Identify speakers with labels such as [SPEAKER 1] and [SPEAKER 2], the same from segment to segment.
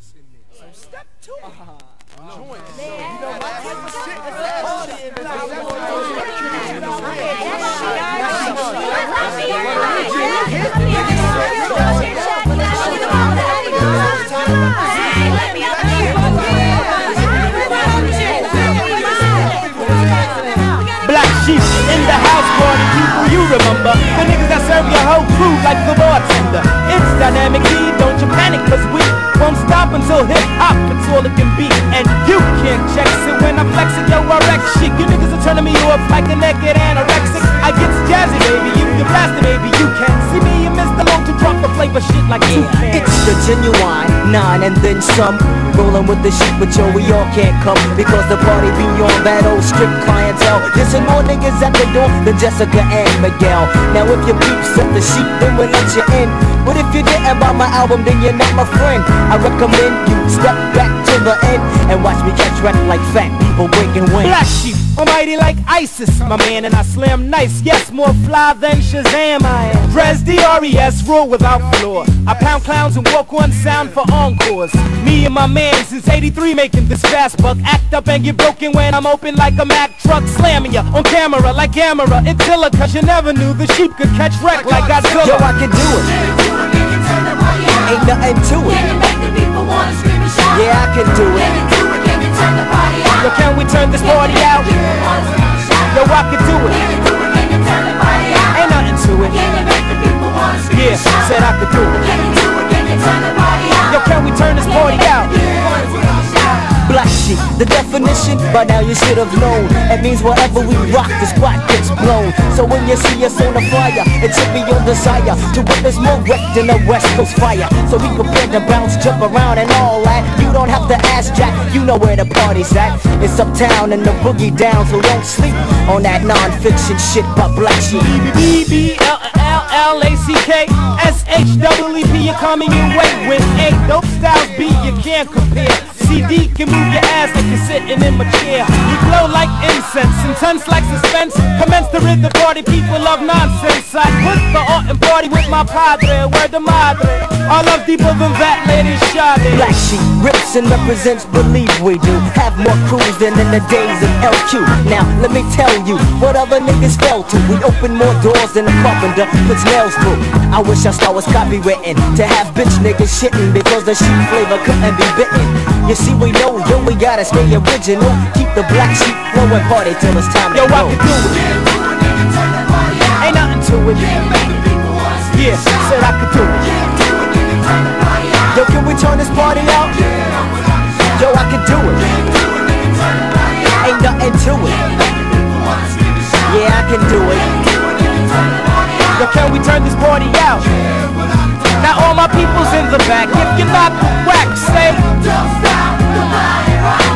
[SPEAKER 1] business in there. So step to it. Join.
[SPEAKER 2] Black you remember The niggas that serve your whole crew like the bartender It's dynamic D, don't you panic cause we won't stop until hip hop, it's all it can be And you can't check it when I'm flexing, yo I wreck shit You niggas are turning me off like a naked anorexic I get jazzy baby, you can blast it baby You can see me and Mista Lawnge to drop the flavor shit like you can
[SPEAKER 3] It's the genuine nine and then some. Rolling with the shit, but yo, we all can't come because the party be on that old strip clientele. There's more niggas at the door than Jessica and Miguel. Now if your peeps at the sheep, then we'll let you in. But if you didn't buy my album, then you're not my friend. I recommend you step back to the end and watch me catch wreck like fat people breaking wind.
[SPEAKER 2] Black sheep, almighty like ISIS, my man, and I slam nice. Yes, more fly than Shazam I am. Press D-R-E-S, rule without flaw. I pound clowns and walk on sound for encores. Me and my man since 83 making this fast buck. Act up and get broken when I'm open like a Mack truck. Slamming ya on camera like camera. Attila, cause you never knew the sheep could catch wreck like Godzilla.
[SPEAKER 3] Yo, I can do it. Ain't nothing to it. Yeah, I can do it.
[SPEAKER 2] Yo, can we turn this party out? Said I could do it. Yo, can we turn this party out?
[SPEAKER 3] Black sheep, the definition, by now you should have known. It means wherever we rock, the spot gets blown. So when you see us on the flyer, it should be your desire to witness more wreck than a West Coast fire. So we can plan to bounce, jump around, and all that. You don't have to ask Jack, you know where the party's at. It's uptown and the boogie down, so don't sleep on that non-fiction shit by Black Sheep.
[SPEAKER 2] B L L L A C K S H W E P. You're coming your way with A. Dope styles B, you can't compare. CD can move your ass like you're sitting in my chair. You glow like incense, intense like suspense. Commence the rhythm party, people love nonsense. I put the art and party with my padre, word to madre. I love deeper than that, lady Sade.
[SPEAKER 3] Black sheep rips and represents believe we do Have more crews than in the days of LQ Now let me tell you what other niggas fell to We open more doors than a carpenter puts nails through I wish our star was copywritten To have bitch niggas shitting because the sheep flavor couldn't be bitten You see we know, yo we gotta stay original Keep the black sheep flowing party till it's time
[SPEAKER 2] Yo,
[SPEAKER 3] to
[SPEAKER 2] I can do it. Ain't nothing to it. Yeah, said I could do it.
[SPEAKER 3] Yo can we turn this party out? Yo I can do it Ain't nothing to it Yeah I can do it
[SPEAKER 2] Yo, can we turn this party out? Now all my people's in the back. If you're not the whack, say.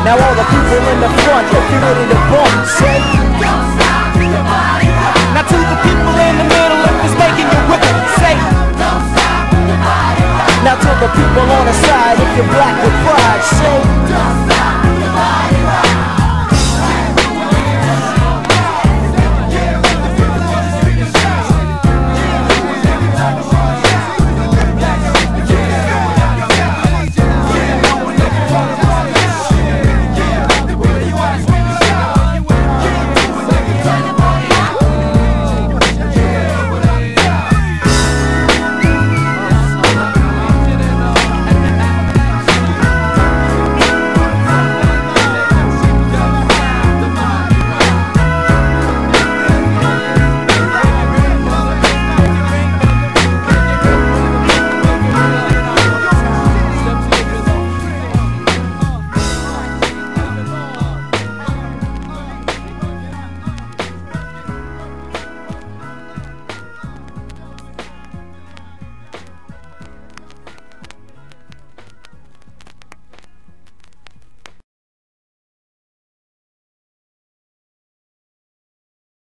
[SPEAKER 3] Now all the people in the front, if you're ready to bump, say Don't stop the party
[SPEAKER 2] Now to the people in the middle, if it's making you whip, say.
[SPEAKER 3] Don't stop the party Now to the people on the side, if you're black with pride, say